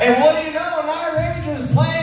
And what do you know? Nine Rangers playing.